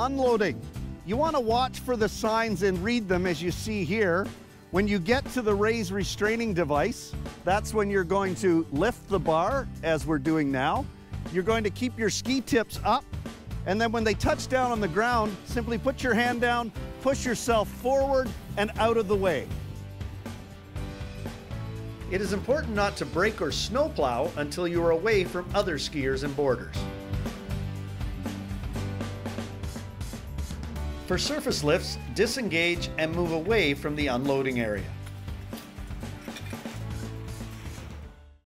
Unloading. You want to watch for the signs and read them as you see here. When you get to the raise restraining device, that's when you're going to lift the bar, as we're doing now. You're going to keep your ski tips up, and then when they touch down on the ground, simply put your hand down, push yourself forward and out of the way. It is important not to brake or snowplow until you are away from other skiers and boarders. For surface lifts, disengage and move away from the unloading area.